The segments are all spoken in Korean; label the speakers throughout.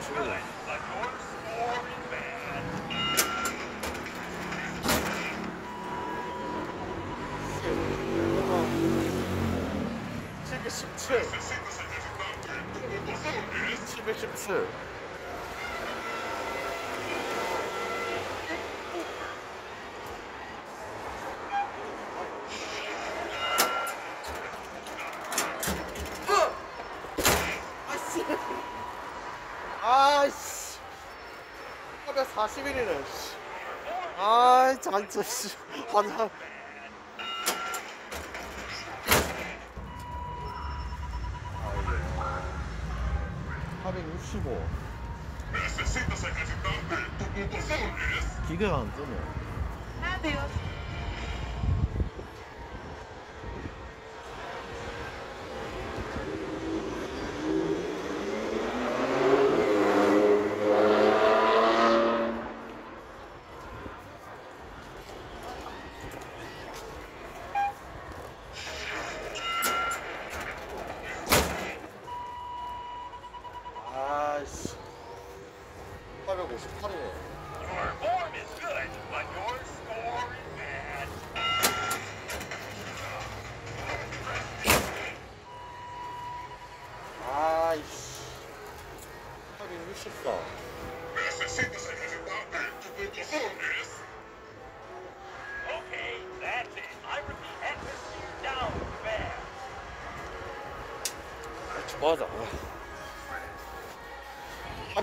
Speaker 1: (855) 칠백십칠 칠백십칠 아이씨 441이네 아이 잔짜 씨 환상 465
Speaker 2: Necesitas ejercitarte. Tu puntuación es
Speaker 1: 기계가 안 뜨네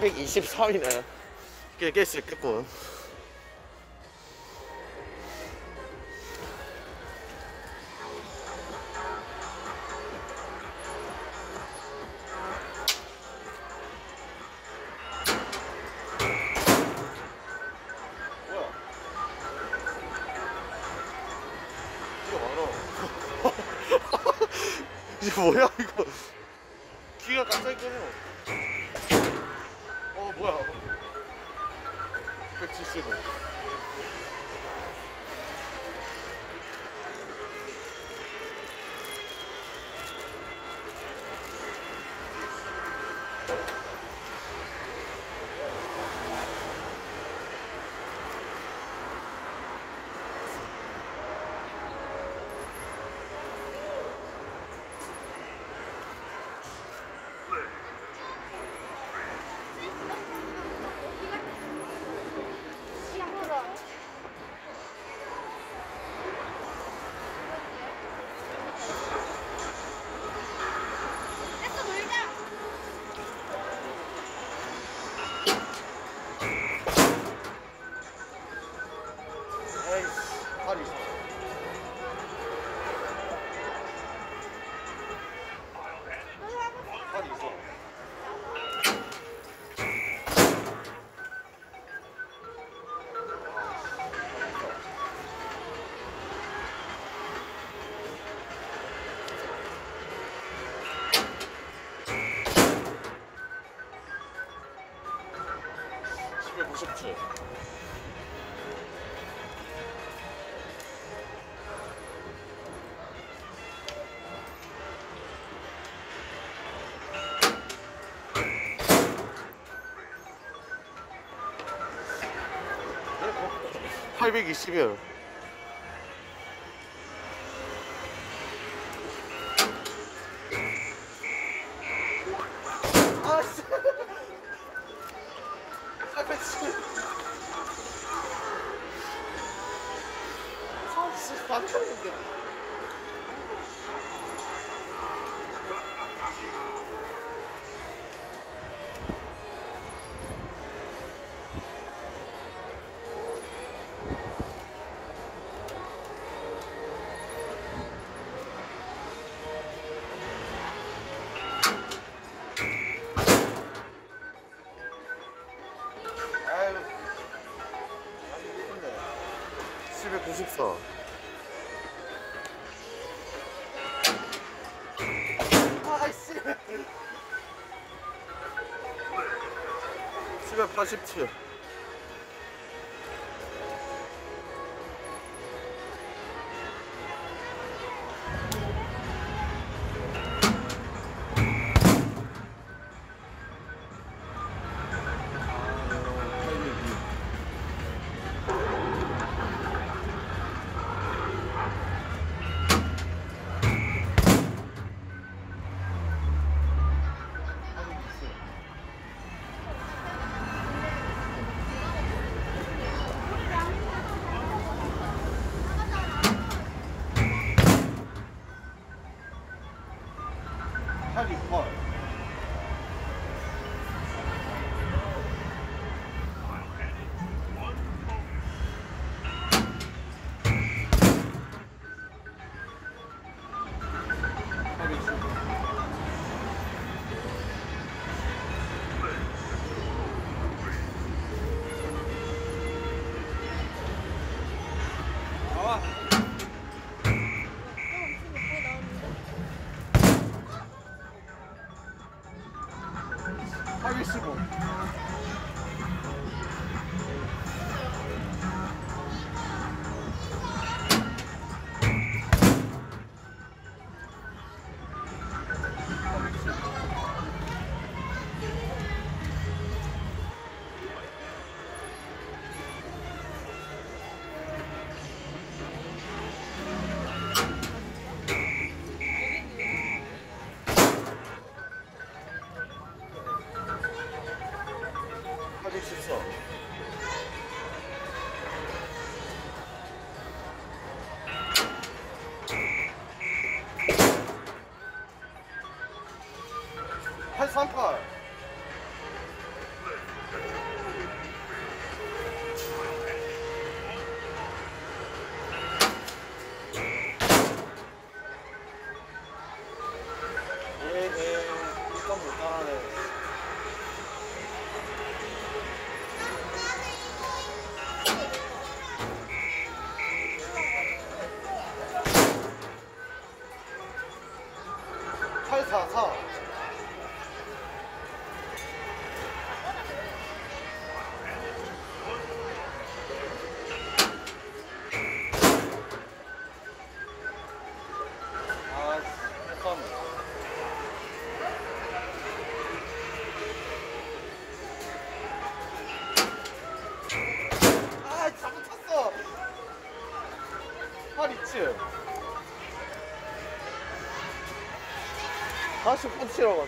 Speaker 1: 423이네. 깰수 있겠군. 이게 뭐야 이거? 귀가 갑자기 끊어 Well, 57. 무섭지? (820여) 반찬 787 다시 붙이라고.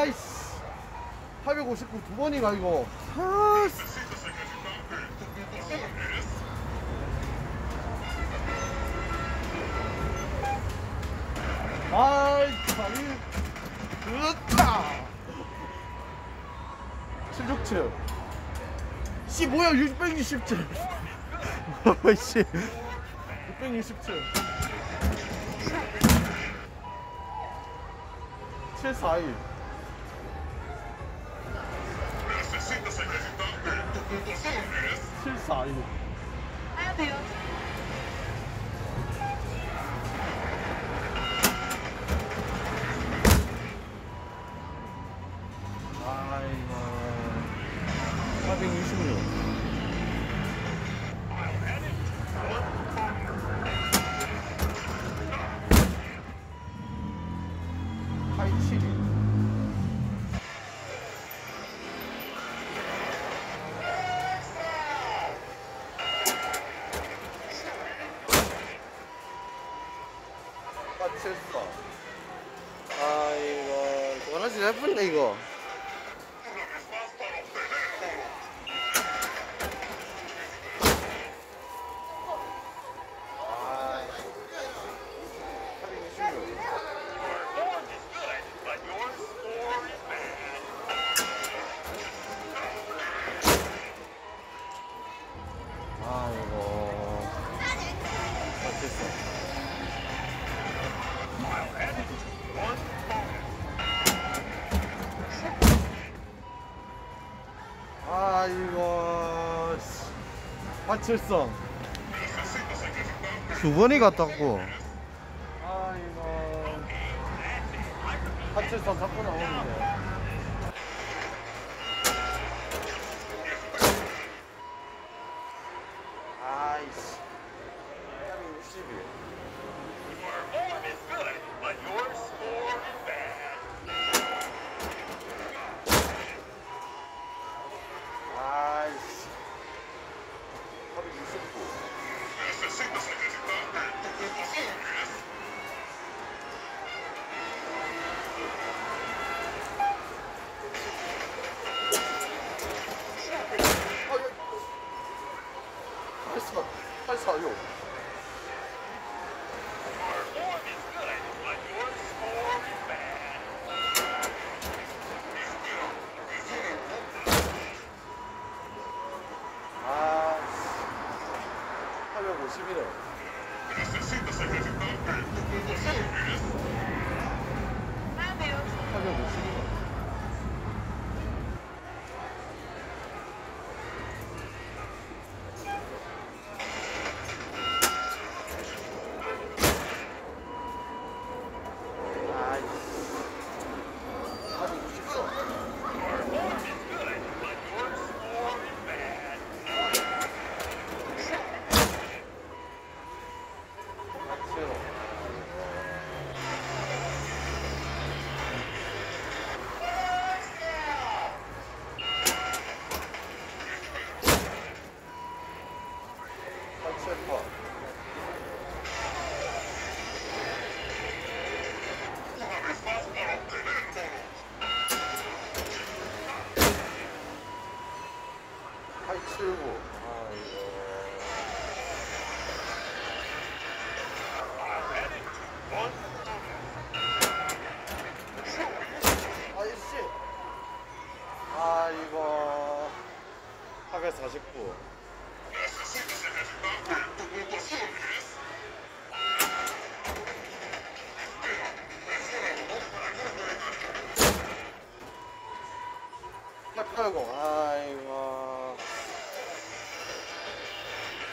Speaker 1: 아이씨 859 두 번이가 이거? 아이씨 아이 참이 그렇다 767 씨. 뭐야 627 아이씨 627 742 742 아이고 예쁜데 이거 사칠성. 수건이 같았고. 아이고 사칠성 아, 잡고 나오네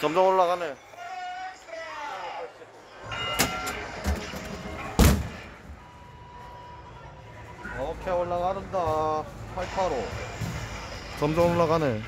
Speaker 1: 점점 올라가네. 오케이 올라가는다. 885 점점 올라가네.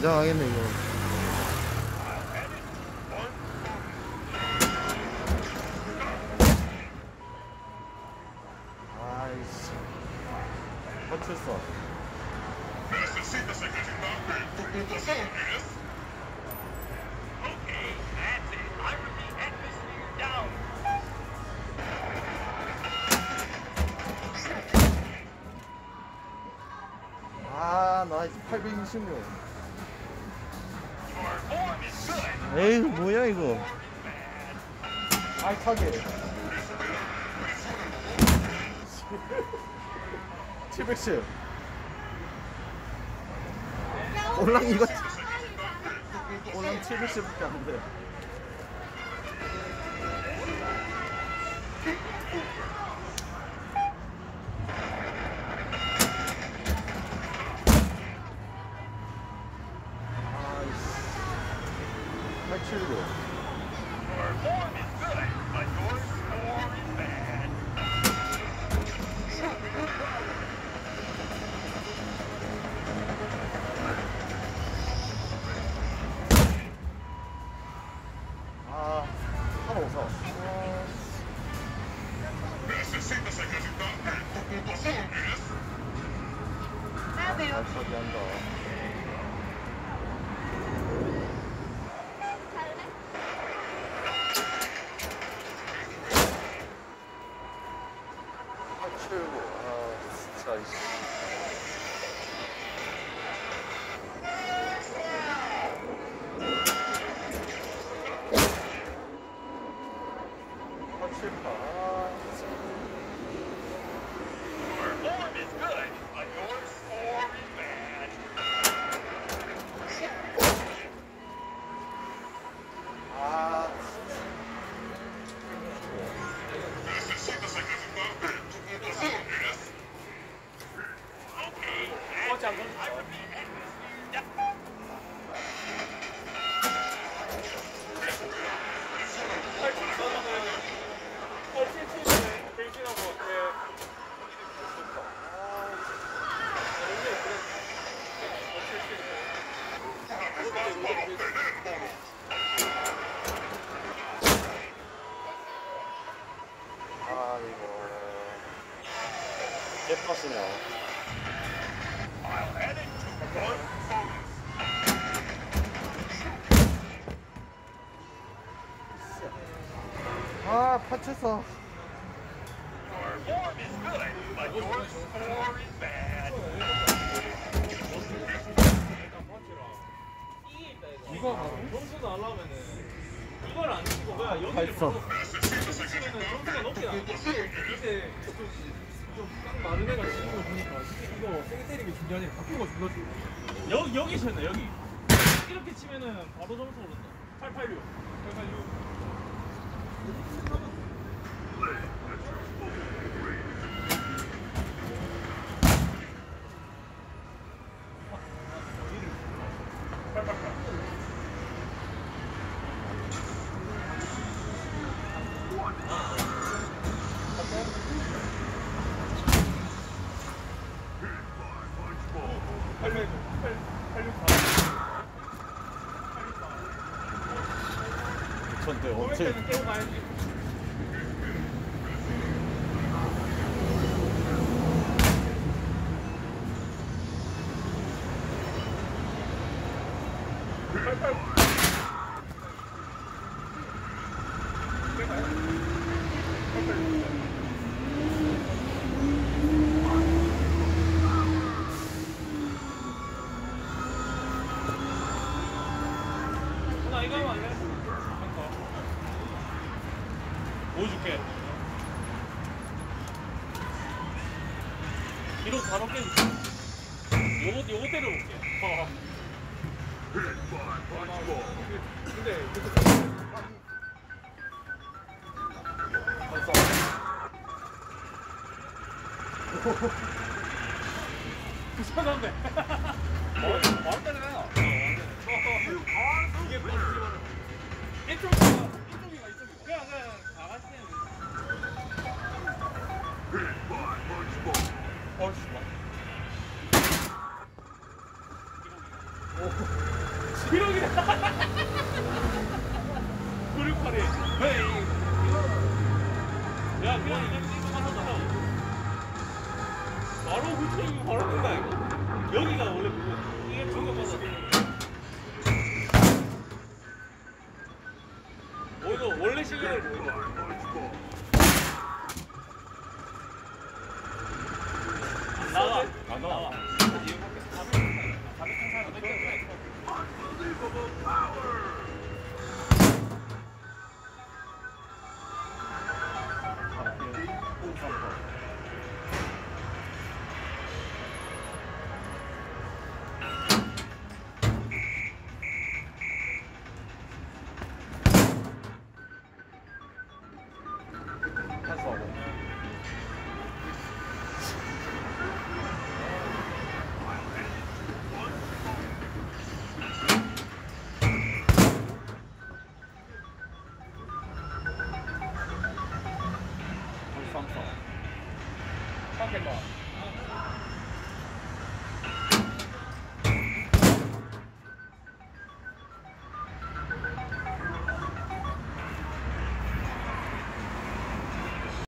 Speaker 1: 안장하겠네 이거. 아이씨.
Speaker 3: 거출서
Speaker 1: 아나 826 에이, 뭐야, 이거. 알차게. 710. 올랑 이거 올랑 710밖에 안 돼. 진짜.
Speaker 2: Is bad.
Speaker 1: 이거
Speaker 4: 점수 나려면은 이걸 안 치고 그냥 여기를
Speaker 2: ejercitarte
Speaker 4: 점수가 높게 나와. 이제 좀딱 마른 애가 치는 거 보니까 이거 세게 존나 중요해. 여기 여기 쳤네 여기. 이렇게 치면은 바로 점수 오른다. 886. 886. 팔, 팔육 다.
Speaker 1: 전대
Speaker 4: 도백
Speaker 1: 엄청.
Speaker 4: 때는 깨고 가야지. 팔팔. 깨가요? 팔팔. 나 이거 하면 안 돼? 잠깐. 보여줄게. 이로 바로 깨줄게. 요거, 요거 때려볼게. 어. 근데, 근데, 그러긴 그룹팔이. 야 그냥 이제 찍어서 바로 후추 바로 된다 이거 여기가 원래
Speaker 5: 그거.
Speaker 1: 이게 정답 맞아.